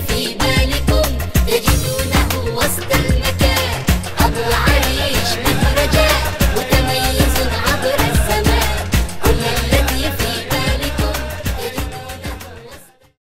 في بالكم تجدونه وسط